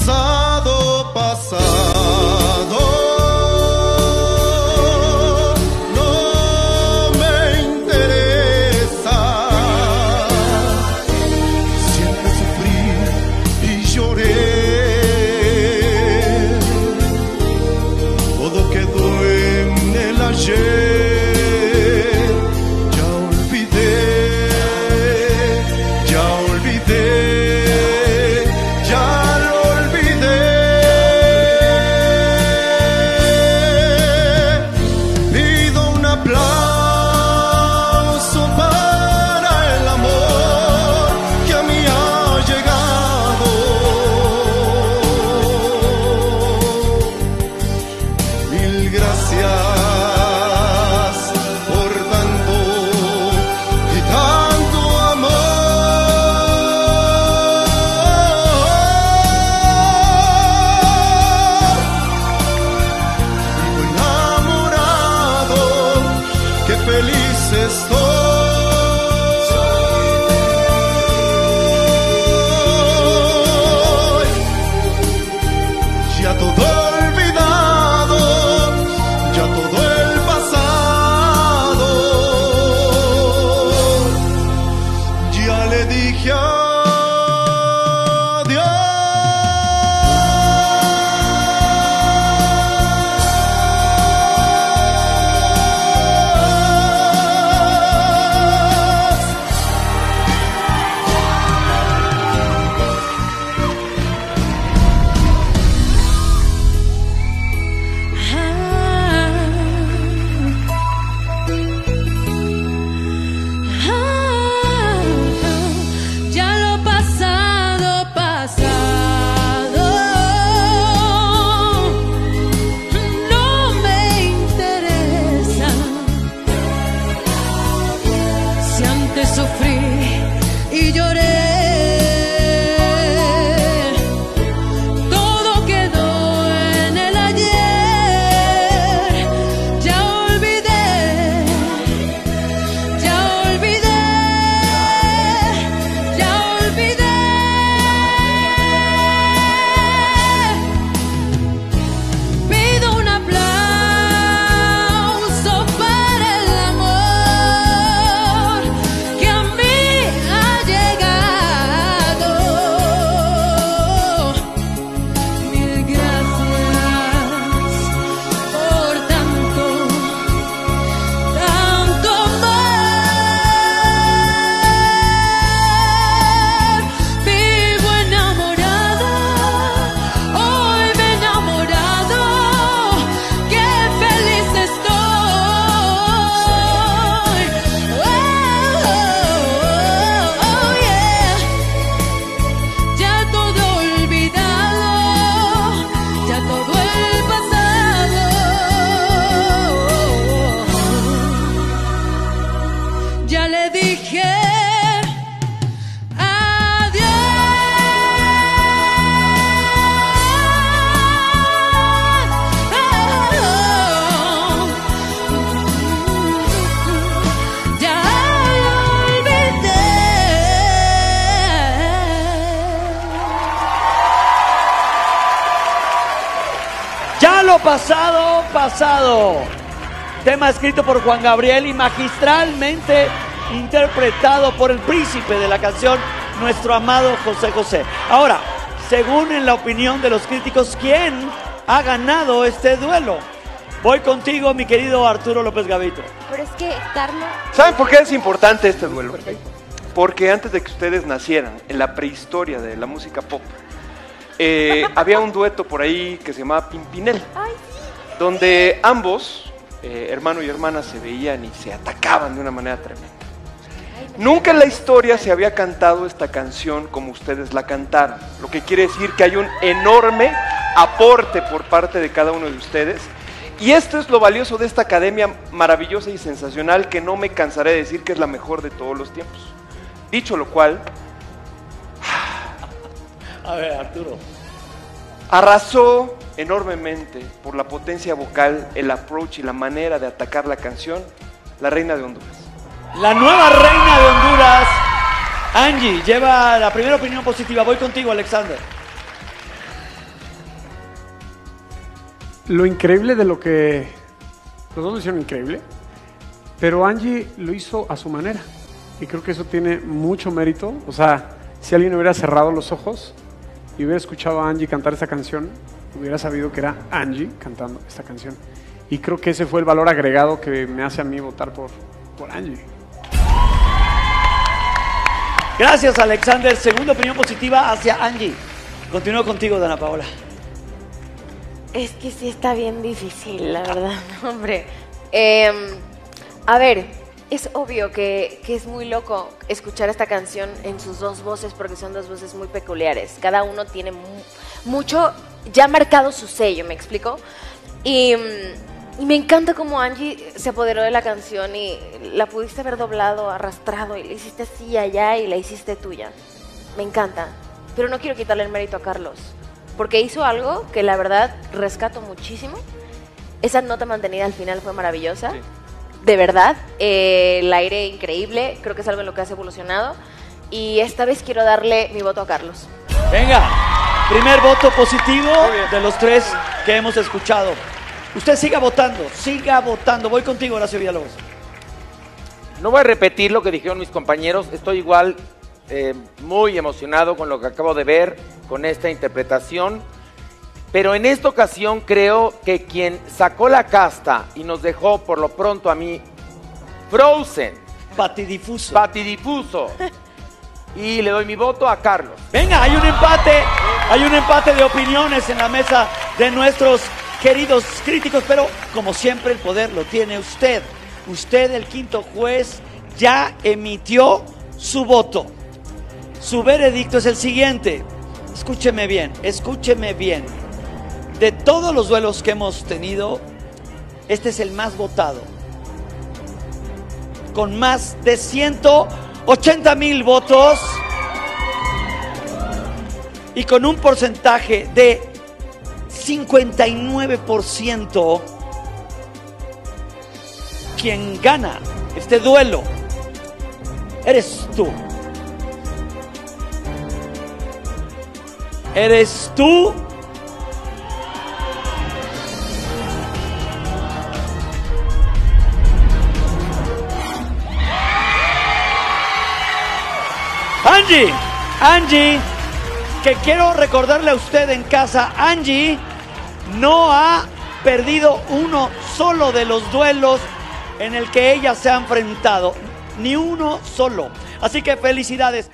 pasado, lo pasado, pasado. Tema escrito por Juan Gabriel y magistralmente interpretado por el príncipe de la canción, nuestro amado José José. Ahora, según en la opinión de los críticos, ¿quién ha ganado este duelo? Voy contigo, mi querido Arturo López Gavito. Pero es que Carlos, ¿Saben por qué es importante este duelo? Porque antes de que ustedes nacieran, en la prehistoria de la música pop, eh, había un dueto por ahí que se llamaba Pimpinel, donde ambos, eh, hermano y hermana, se veían y se atacaban de una manera tremenda. Nunca en la historia se había cantado esta canción como ustedes la cantaron, lo que quiere decir que hay un enorme aporte por parte de cada uno de ustedes. Y esto es lo valioso de esta academia maravillosa y sensacional que no me cansaré de decir que es la mejor de todos los tiempos. Dicho lo cual, A ver, Arturo. arrasó enormemente por la potencia vocal, el approach y la manera de atacar la canción, la reina de Honduras. La nueva reina de Honduras, Angie, lleva la primera opinión positiva. Voy contigo, Alexander. lo increíble de lo que... Los dos lo hicieron increíble, pero Angie lo hizo a su manera. Y creo que eso tiene mucho mérito. O sea, si alguien hubiera cerrado los ojos y hubiera escuchado a Angie cantar esta canción, hubiera sabido que era Angie cantando esta canción. Y creo que ese fue el valor agregado que me hace a mí votar por, por Angie. Gracias, Alexander. Segunda opinión positiva hacia Angie. Continúo contigo, Dana Paola. Es que sí está bien difícil, la verdad, hombre. Em, a ver, es obvio que, que es muy loco escuchar esta canción en sus dos voces porque son dos voces muy peculiares. Cada uno tiene mu- mucho ya marcado su sello, ¿me explico? Y, me encanta cómo Angie se apoderó de la canción y la pudiste haber doblado, arrastrado y la hiciste así allá y la hiciste tuya. Me encanta. Pero no quiero quitarle el mérito a Carlos. Porque hizo algo que la verdad rescato muchísimo. Esa nota mantenida al final fue maravillosa. De verdad. eh, el aire increíble. Creo que es algo en lo que has evolucionado. Y esta vez quiero darle mi voto a Carlos. Venga, primer voto positivo de los tres que hemos escuchado. Usted siga votando, siga votando. Voy contigo, Horacio Villalobos. No voy a repetir lo que dijeron mis compañeros, estoy igual eh, muy emocionado con lo que acabo de ver, con esta interpretación, pero en esta ocasión creo que quien sacó la casta y nos dejó por lo pronto a mí Frozen, Patidifuso. patidifuso, y le doy mi voto a Carlos. Venga, hay un empate, hay un empate de opiniones en la mesa de nuestros queridos críticos, pero como siempre el poder lo tiene usted. Usted, el quinto juez, ya emitió su voto. Su veredicto es el siguiente. Escúcheme bien, escúcheme bien. De todos los duelos que hemos tenido, este es el más votado. Con más de 180 mil votos y con un porcentaje de 59%, quien gana este duelo eres tú. Eres tú. Angie, Angie, que quiero recordarle a usted en casa, Angie no ha perdido uno solo de los duelos en el que ella se ha enfrentado, ni uno solo. Así que felicidades.